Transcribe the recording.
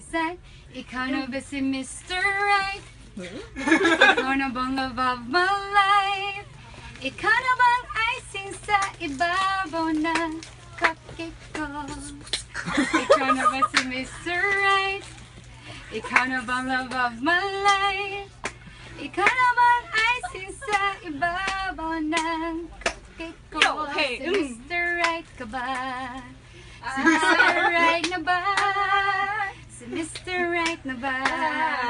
side Ikaw na ba si Mr. Right? Ikaw na bang love of my life? Ikaw na bang icing sa ibabaw ng cupcake ko? Ikaw na ba si Mr. Right? Ikaw na bang love of my life? Ikaw na bang icing sa ibabaw ng cupcake ko? Yo, hey, Si mm. Mr. Right ka ba? Si Mr. na ba? Si